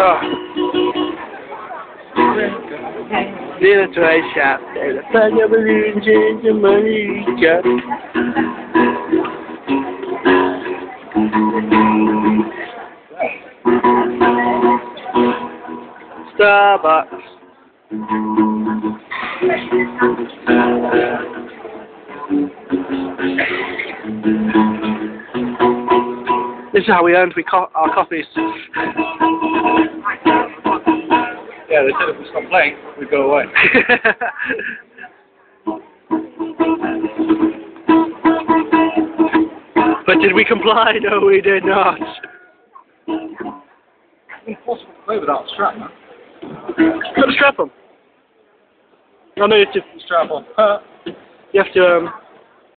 Oh. Dinner to a shop, and a fan of balloons and the money we got. Starbucks. This is how we earned co our coffees. Yeah, they said if we stopped playing, we'd go away. but did we comply? No, we did not. Impossible to play without a strap, man. Got the strap on. Oh no, you have to, Strap on. you have to um,